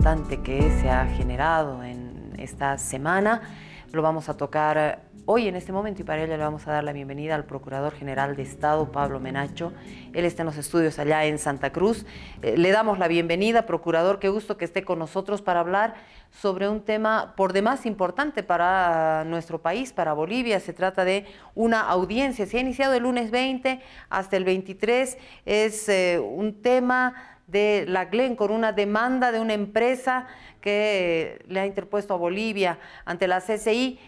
importante que se ha generado en esta semana. Lo vamos a tocar hoy en este momento y para ello le vamos a dar la bienvenida al Procurador General de Estado, Pablo Menacho. Él está en los estudios allá en Santa Cruz. Eh, le damos la bienvenida, Procurador, qué gusto que esté con nosotros para hablar sobre un tema por demás importante para nuestro país, para Bolivia. Se trata de una audiencia. Se ha iniciado el lunes 20 hasta el 23. Es eh, un tema de la Glencore, una demanda de una empresa que le ha interpuesto a Bolivia ante la CCI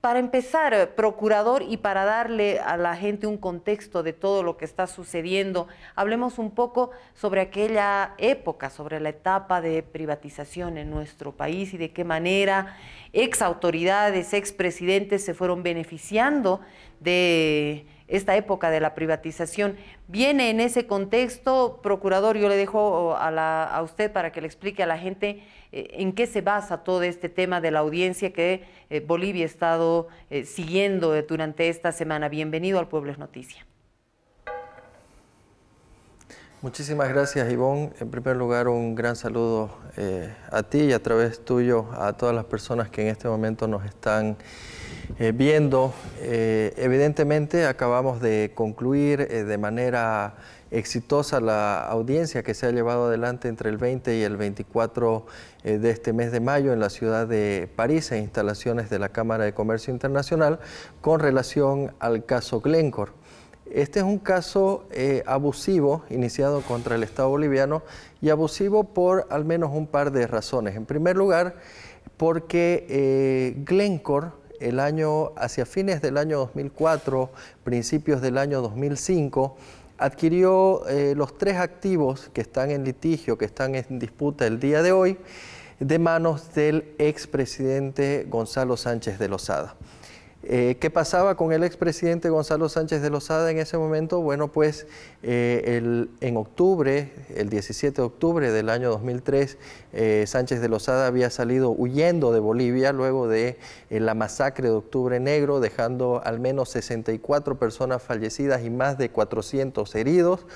para empezar, eh, procurador, y para darle a la gente un contexto de todo lo que está sucediendo, hablemos un poco sobre aquella época, sobre la etapa de privatización en nuestro país y de qué manera ex autoridades, ex presidentes se fueron beneficiando de esta época de la privatización. Viene en ese contexto, procurador, yo le dejo a, a usted para que le explique a la gente eh, en qué se basa todo este tema de la audiencia que eh, Bolivia ha estado eh, siguiendo durante esta semana. Bienvenido al Pueblo es Noticia. Muchísimas gracias, Ivonne. En primer lugar, un gran saludo a ti y a través tuyo a todas las personas que en este momento nos están viendo. evidentemente, acabamos de concluir de manera exitosa la audiencia que se ha llevado adelante entre el 20 y el 24 eh, de este mes de mayo en la ciudad de París, en instalaciones de la Cámara de Comercio Internacional, con relación al caso Glencore. Este es un caso eh, abusivo iniciado contra el Estado boliviano y abusivo por al menos un par de razones. En primer lugar, porque eh, Glencore el año, hacia fines del año 2004, principios del año 2005, adquirió eh, los tres activos que están en litigio, que están en disputa el día de hoy, de manos del expresidente Gonzalo Sánchez de Lozada. Eh, ¿Qué pasaba con el expresidente Gonzalo Sánchez de Lozada en ese momento? Bueno, pues eh, en octubre, el 17 de octubre del año 2003, eh, Sánchez de Lozada había salido huyendo de Bolivia luego de la masacre de Octubre Negro, dejando al menos 64 personas fallecidas y más de 400 heridos.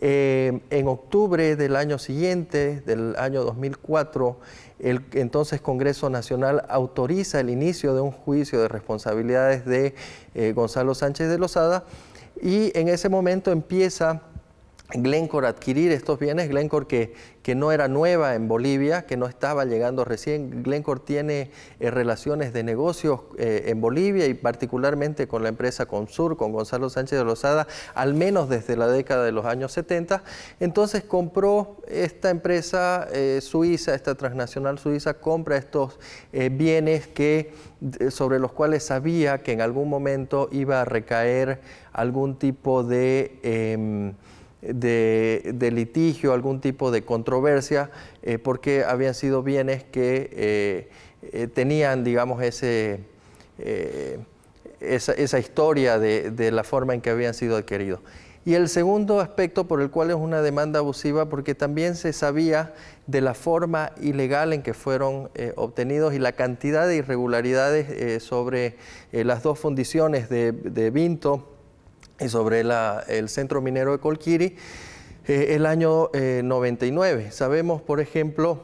En octubre del año siguiente, del año 2004, el entonces Congreso Nacional autoriza el inicio de un juicio de responsabilidades de eh, Gonzalo Sánchez de Lozada y en ese momento empieza Glencore adquirir estos bienes, Glencore que, que, no era nueva en Bolivia, que no estaba llegando recién, Glencore tiene eh, relaciones de negocios eh, en Bolivia y particularmente con la empresa Consur, con Gonzalo Sánchez de Lozada, al menos desde la década de los años 70, entonces compró esta empresa eh, suiza, esta transnacional suiza, compra estos bienes que, sobre los cuales sabía que en algún momento iba a recaer algún tipo de de, litigio, algún tipo de controversia, eh, porque habían sido bienes que eh, eh, tenían, digamos, ese, esa, historia de, de, la forma en que habían sido adquiridos. Y el segundo aspecto por el cual es una demanda abusiva, porque también se sabía de la forma ilegal en que fueron obtenidos y la cantidad de irregularidades sobre las dos fundiciones de, de Vinto, y sobre el centro minero de Colquiri eh, el año 99. Eh, Sabemos, por ejemplo,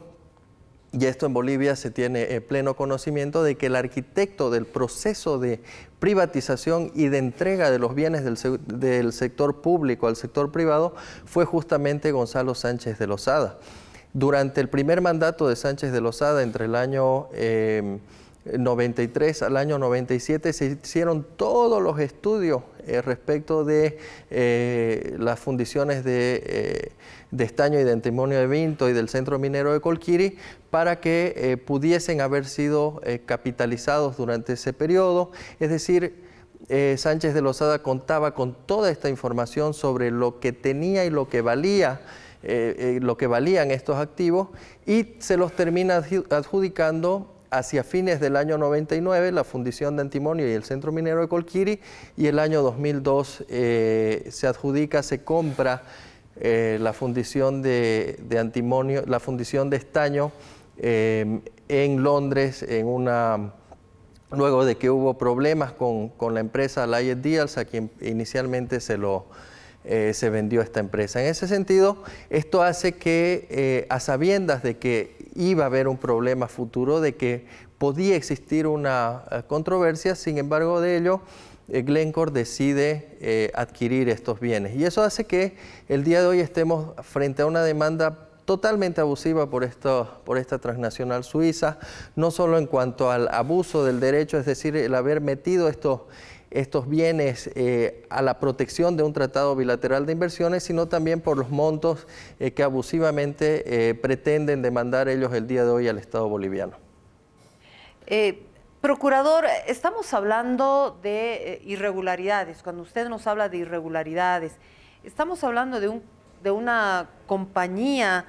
y esto en Bolivia se tiene eh, pleno conocimiento de que el arquitecto del proceso de privatización y de entrega de los bienes del, del sector público al sector privado fue justamente Gonzalo Sánchez de Lozada. Durante el primer mandato de Sánchez de Lozada, entre el año 93 al año 97 se hicieron todos los estudios eh, respecto de eh, las fundiciones eh, de, estaño y de antimonio de Vinto y del centro minero de Colquiri para que pudiesen haber sido capitalizados durante ese periodo. Es decir, Sánchez de Lozada contaba con toda esta información sobre lo que tenía y lo que valía lo que valían estos activos y se los termina adjudicando hacia fines del año 99 la fundición de antimonio y el centro minero de Colquiri y el año 2002 eh, se adjudica, se compra eh, la fundición de, antimonio, la fundición de estaño eh, en Londres en una luego de que hubo problemas con, la empresa Allied Deals, a quien inicialmente se lo, se vendió esta empresa. En ese sentido, esto hace que, a sabiendas de que iba a haber un problema futuro, de que podía existir una eh, controversia, sin embargo de ello, Glencore decide adquirir estos bienes. Y eso hace que el día de hoy estemos frente a una demanda totalmente abusiva por, esto, por esta transnacional suiza, no solo en cuanto al abuso del derecho, es decir, el haber metido estos estos bienes eh, a la protección de un tratado bilateral de inversiones, sino también por los montos eh, que abusivamente eh, pretenden demandar ellos el día de hoy al Estado boliviano. procurador, estamos hablando de irregularidades. Cuando usted nos habla de irregularidades, estamos hablando de, un, de una compañía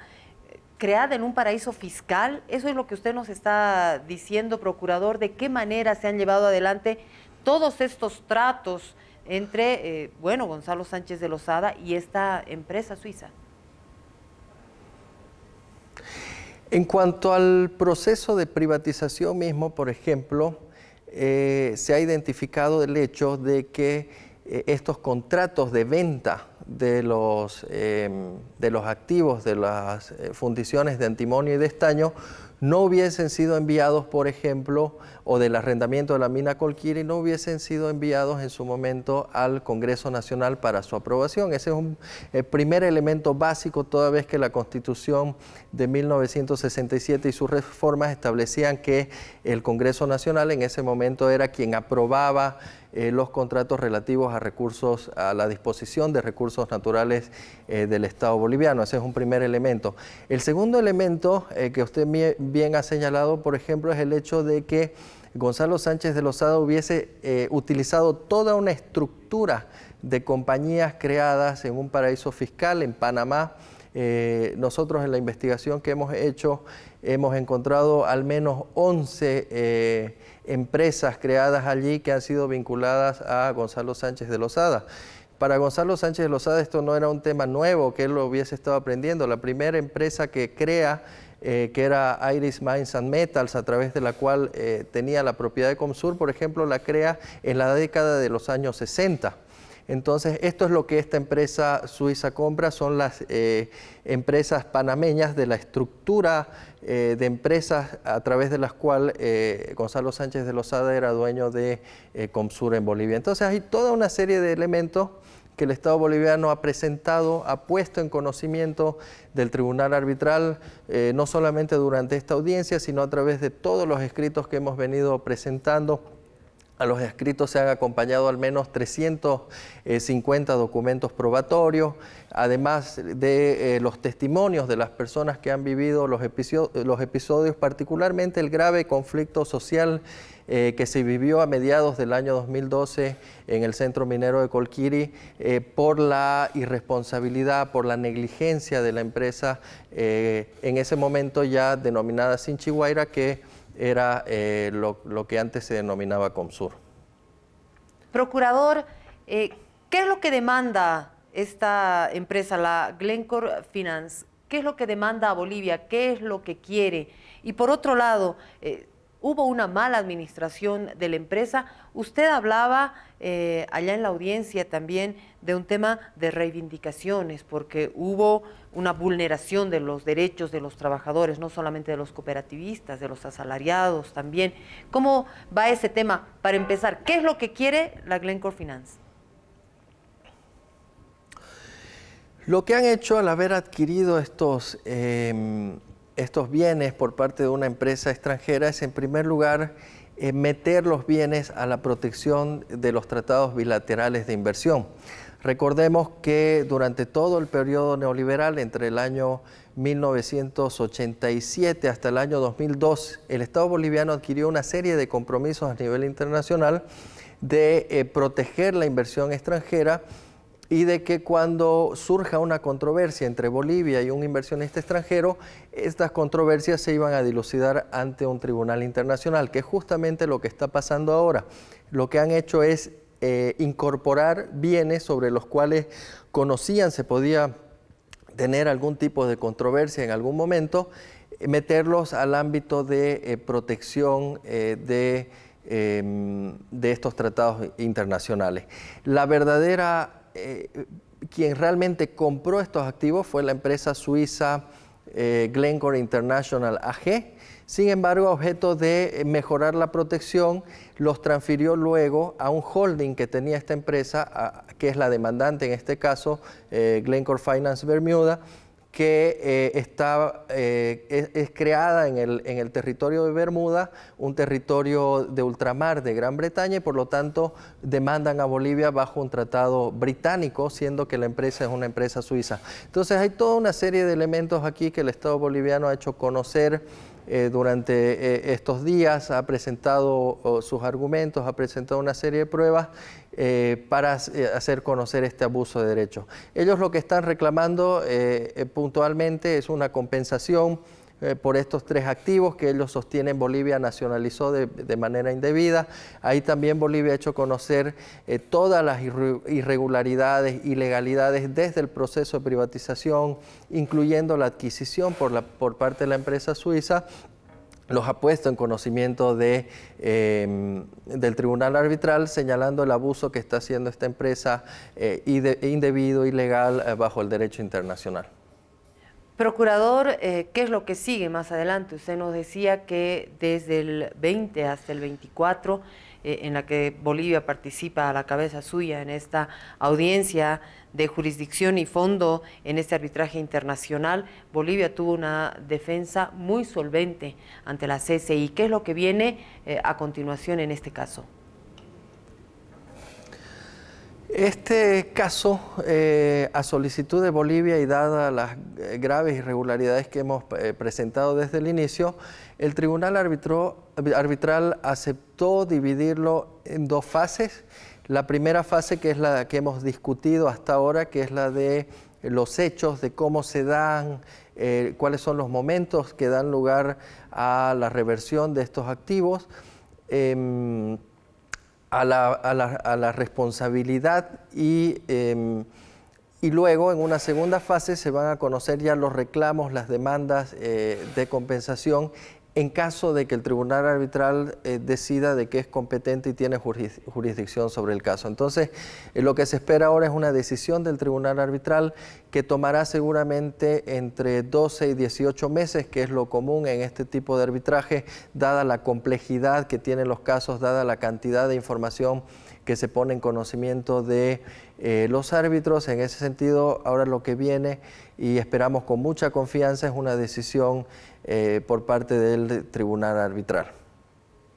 creada en un paraíso fiscal. Eso es lo que usted nos está diciendo, procurador, de qué manera se han llevado adelante todos estos tratos entre, eh, bueno, Gonzalo Sánchez de Lozada y esta empresa suiza? En cuanto al proceso de privatización mismo, por ejemplo, eh, se ha identificado el hecho de que eh, estos contratos de venta de los, de los activos de las fundiciones de antimonio y de estaño no hubiesen sido enviados, por ejemplo, o del arrendamiento de la mina Colquiri, no hubiesen sido enviados en su momento al Congreso Nacional para su aprobación. Ese es un el primer elemento básico, toda vez que la Constitución de 1967 y sus reformas establecían que el Congreso Nacional en ese momento era quien aprobaba eh, los contratos relativos a recursos, a la disposición de recursos naturales eh, del Estado boliviano. Ese es un primer elemento. El segundo elemento eh, que usted bien ha señalado, por ejemplo, es el hecho de que Gonzalo Sánchez de Lozada hubiese utilizado toda una estructura de compañías creadas en un paraíso fiscal en Panamá. nosotros en la investigación que hemos hecho hemos encontrado al menos 11 empresas creadas allí que han sido vinculadas a Gonzalo Sánchez de Lozada. Para Gonzalo Sánchez de Lozada esto no era un tema nuevo que él lo hubiese estado aprendiendo. La primera empresa que crea, eh, que era Iris Mines and Metals, a través de la cual eh, tenía la propiedad de Comsur, por ejemplo, la crea en la década de los años 60. Entonces, esto es lo que esta empresa suiza compra, son las eh, empresas panameñas de la estructura eh, de empresas a través de las cuales Gonzalo Sánchez de Lozada era dueño de Comsur en Bolivia. Entonces hay toda una serie de elementos que el Estado boliviano ha presentado, ha puesto en conocimiento del Tribunal Arbitral, no solamente durante esta audiencia, sino a través de todos los escritos que hemos venido presentando. A los escritos se han acompañado al menos 350 documentos probatorios, además de eh, los testimonios de las personas que han vivido los, episodios, particularmente el grave conflicto social eh, que se vivió a mediados del año 2012 en el centro minero de Colquiri eh, por la irresponsabilidad, por la negligencia de la empresa en ese momento ya denominada Sinchihuayra que era eh, lo, que antes se denominaba Comsur. Procurador, eh, ¿qué es lo que demanda esta empresa, la Glencore Finance? ¿Qué es lo que demanda a Bolivia? ¿Qué es lo que quiere? Y por otro lado, eh, hubo una mala administración de la empresa. Usted hablaba eh, allá en la audiencia también de un tema de reivindicaciones, porque hubo una vulneración de los derechos de los trabajadores, no solamente de los cooperativistas, de los asalariados también. ¿Cómo va ese tema? Para empezar, ¿qué es lo que quiere la Glencore Finance? Lo que han hecho al haber adquirido estos... Em, estos bienes por parte de una empresa extranjera es, en primer lugar, eh, meter los bienes a la protección de los tratados bilaterales de inversión. Recordemos que durante todo el periodo neoliberal, entre el año 1987 hasta el año 2002, el Estado boliviano adquirió una serie de compromisos a nivel internacional de eh, proteger la inversión extranjera y de que cuando surja una controversia entre Bolivia y un inversionista extranjero, estas controversias se iban a dilucidar ante un tribunal internacional, que es justamente lo que está pasando ahora. Lo que han hecho es eh, incorporar bienes sobre los cuales conocían se podía tener algún tipo de controversia en algún momento, meterlos al ámbito de eh, protección eh, de, em, de estos tratados internacionales. La verdadera eh, quien realmente compró estos activos fue la empresa suiza eh, Glencore International AG. Sin embargo, a objeto de mejorar la protección, los transfirió luego a un holding que tenía esta empresa, que es la demandante en este caso, eh, Glencore Finance Bermuda, que eh, está, eh, es, creada en el, en el, territorio de Bermuda, un territorio de ultramar de Gran Bretaña y por lo tanto demandan a Bolivia bajo un tratado británico, siendo que la empresa es una empresa suiza. Entonces hay toda una serie de elementos aquí que el Estado boliviano ha hecho conocer eh, durante eh, estos días, ha presentado sus argumentos, ha presentado una serie de pruebas eh, para hacer conocer este abuso de derechos. Ellos lo que están reclamando puntualmente es una compensación eh, por estos tres activos que ellos sostienen Bolivia nacionalizó de, manera indebida. Ahí también Bolivia ha hecho conocer eh, todas las irregularidades, ilegalidades desde el proceso de privatización, incluyendo la adquisición por, parte de la empresa suiza los ha puesto en conocimiento em, del tribunal arbitral, señalando el abuso que está haciendo esta empresa eh, indebido, ilegal, bajo el derecho internacional. Procurador, eh, ¿qué es lo que sigue más adelante? Usted nos decía que desde el 20 hasta el 24, eh, en la que Bolivia participa a la cabeza suya en esta audiencia de jurisdicción y fondo en este arbitraje internacional, Bolivia tuvo una defensa muy solvente ante la CCI. ¿Qué es lo que viene eh, a continuación en este caso? Este caso, eh, a solicitud de Bolivia y dadas las eh, graves irregularidades que hemos eh, presentado desde el inicio, el Tribunal Arbitral aceptó dividirlo en dos fases. La primera fase, que es la que hemos discutido hasta ahora, que es la de los hechos, de cómo se dan, cuáles son los momentos que dan lugar a la reversión de estos activos. Em, a la, responsabilidad y, em, y, luego en una segunda fase se van a conocer ya los reclamos, las demandas eh, de compensación en caso de que el tribunal arbitral eh, decida de que es competente y tiene jurisdicción sobre el caso. Entonces, eh, lo que se espera ahora es una decisión del tribunal arbitral que tomará seguramente entre 12 y 18 meses, que es lo común en este tipo de arbitraje, dada la complejidad que tienen los casos, dada la cantidad de información que se pone en conocimiento de eh, los árbitros. En ese sentido, ahora lo que viene y esperamos con mucha confianza es una decisión eh, por parte del tribunal arbitral.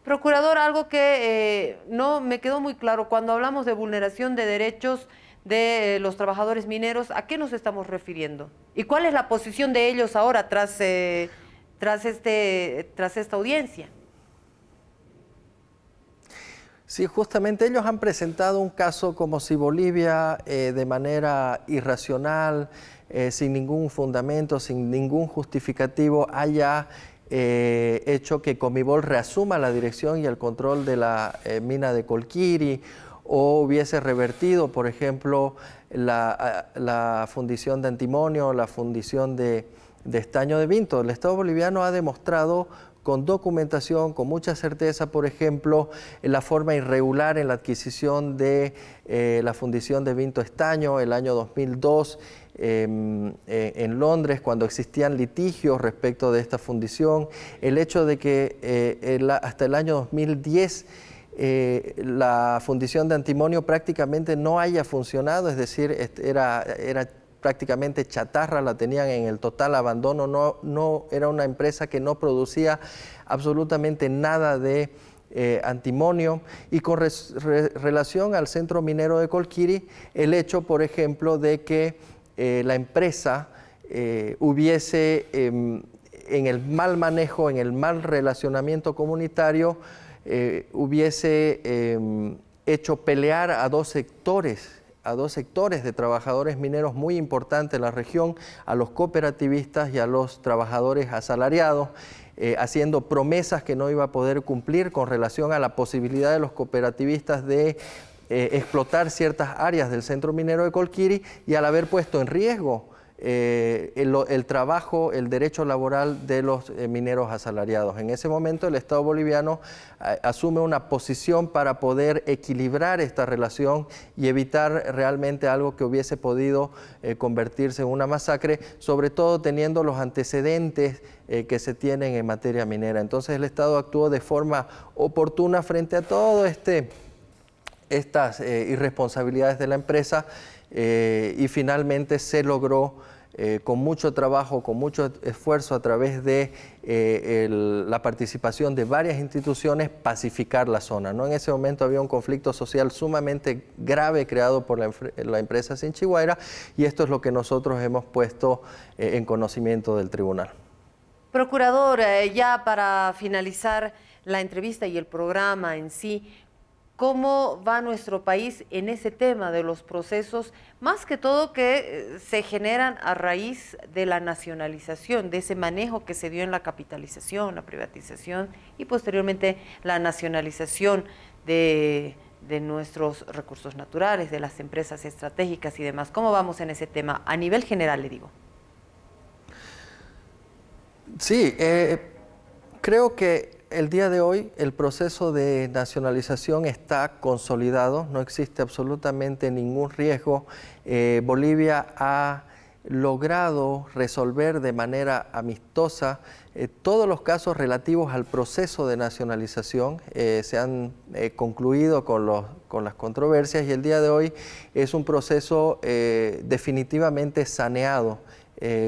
Procurador, algo que eh, no me quedó muy claro, cuando hablamos de vulneración de derechos de los trabajadores mineros, ¿a qué nos estamos refiriendo? ¿Y cuál es la posición de ellos ahora tras, tras, este, tras esta audiencia? Sí, justamente ellos han presentado un caso como si Bolivia eh, de manera irracional, eh, sin ningún fundamento, sin ningún justificativo, haya eh, hecho que Comibol reasuma la dirección y el control de la mina de Colquiri o hubiese revertido, por ejemplo, la, fundición de antimonio, la fundición de, de estaño de vinto. El Estado boliviano ha demostrado con documentación, con mucha certeza, por ejemplo, la forma irregular en la adquisición de eh, la fundición de Vinto Estaño el año 2002 em, eh, en Londres, cuando existían litigios respecto de esta fundición, el hecho de que eh, hasta el año 2010 la fundición de antimonio prácticamente no haya funcionado, es decir, era, era prácticamente chatarra, la tenían en el total abandono, no, no era una empresa que no producía absolutamente nada de eh, antimonio. Y con relación al centro minero de Colquiri, el hecho, por ejemplo, de que eh, la empresa eh, hubiese em, en el mal manejo, en el mal relacionamiento comunitario, hubiese em, hecho pelear a dos sectores a dos sectores de trabajadores mineros muy importantes en la región, a los cooperativistas y a los trabajadores asalariados, eh, haciendo promesas que no iba a poder cumplir con relación a la posibilidad de los cooperativistas de eh, explotar ciertas áreas del centro minero de Colquiri y al haber puesto en riesgo eh, el, trabajo, el derecho laboral de los eh, mineros asalariados. En ese momento el Estado boliviano asume una posición para poder equilibrar esta relación y evitar realmente algo que hubiese podido eh, convertirse en una masacre, sobre todo teniendo los antecedentes que se tienen en materia minera. Entonces el Estado actuó de forma oportuna frente a todo este estas irresponsabilidades de la empresa eh, y finalmente se logró eh, con mucho trabajo, con mucho esfuerzo a través de eh, la participación de varias instituciones, pacificar la zona. ¿no? En ese momento había un conflicto social sumamente grave creado por la, empresa Sinchihuayra y esto es lo que nosotros hemos puesto en conocimiento del tribunal. Procurador, ya para finalizar la entrevista y el programa en sí, cómo va nuestro país en ese tema de los procesos, más que todo que eh, se generan a raíz de la nacionalización, de ese manejo que se dio en la capitalización, la privatización y posteriormente la nacionalización de, nuestros recursos naturales, de las empresas estratégicas y demás. ¿Cómo vamos en ese tema? A nivel general, le digo. Sí, eh, creo que el día de hoy el proceso de nacionalización está consolidado, no existe absolutamente ningún riesgo. Eh, Bolivia ha logrado resolver de manera amistosa eh, todos los casos relativos al proceso de nacionalización. Eh, se han concluido con, los, con, las controversias y el día de hoy es un proceso definitivamente saneado,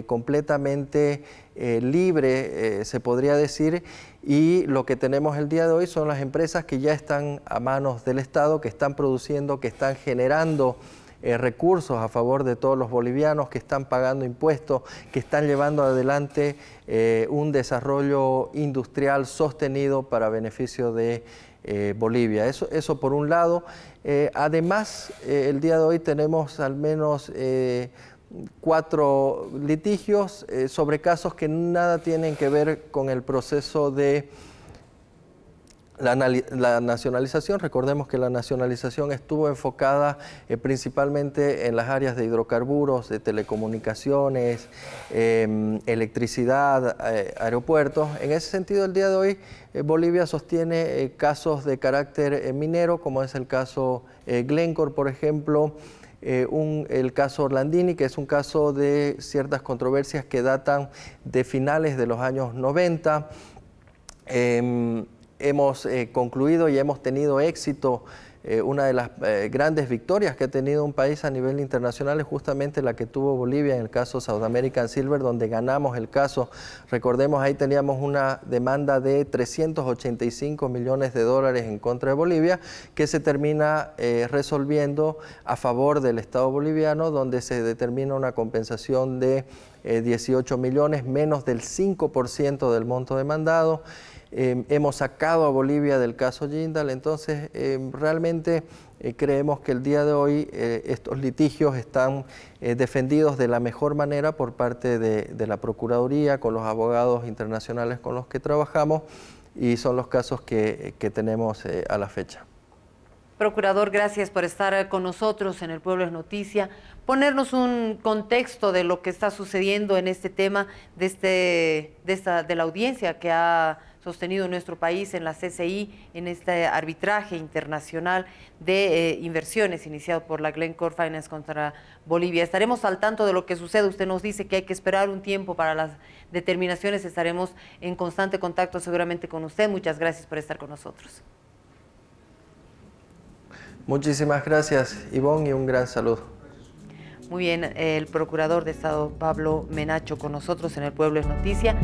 completamente libre, se podría decir, y lo que tenemos el día de hoy son las empresas que ya están a manos del Estado, que están produciendo, que están generando eh, recursos a favor de todos los bolivianos, que están pagando impuestos, que están llevando adelante eh, un desarrollo industrial sostenido para beneficio de eh, Bolivia. Eso, eso por un lado. además, el día de hoy tenemos al menos cuatro litigios eh, sobre casos que nada tienen que ver con el proceso de la, nacionalización. Recordemos que la nacionalización estuvo enfocada eh, principalmente en las áreas de hidrocarburos, de telecomunicaciones, em, electricidad, eh, aeropuertos. En ese sentido, el día de hoy Bolivia sostiene casos de carácter minero, como es el caso Glencore, por ejemplo, eh, el caso Orlandini, que es un caso de ciertas controversias que datan de finales de los años 90. Em, hemos eh, concluido y hemos tenido éxito eh, una de las eh, grandes victorias que ha tenido un país a nivel internacional es justamente la que tuvo Bolivia en el caso South American Silver, donde ganamos el caso. Recordemos, ahí teníamos una demanda de 385 millones de dólares en contra de Bolivia, que se termina eh, resolviendo a favor del Estado boliviano, donde se determina una compensación de 18 millones, menos del 5% del monto demandado. Em, hemos sacado a Bolivia del caso Jindal, entonces em, realmente eh, creemos que el día de hoy eh, estos litigios están eh, defendidos de la mejor manera por parte de, la Procuraduría, con los abogados internacionales con los que trabajamos y son los casos que, que tenemos a la fecha. Procurador, gracias por estar con nosotros en El Pueblo es Noticia, ponernos un contexto de lo que está sucediendo en este tema, de, este, de, esta, de la audiencia que ha sostenido nuestro país en la CCI, en este arbitraje internacional de eh, inversiones iniciado por la Glencore Finance contra Bolivia. Estaremos al tanto de lo que sucede. Usted nos dice que hay que esperar un tiempo para las determinaciones. Estaremos en constante contacto seguramente con usted. Muchas gracias por estar con nosotros. Muchísimas gracias, Ivonne, y un gran saludo. Muy bien, el procurador de Estado Pablo Menacho con nosotros en el Pueblo es Noticia.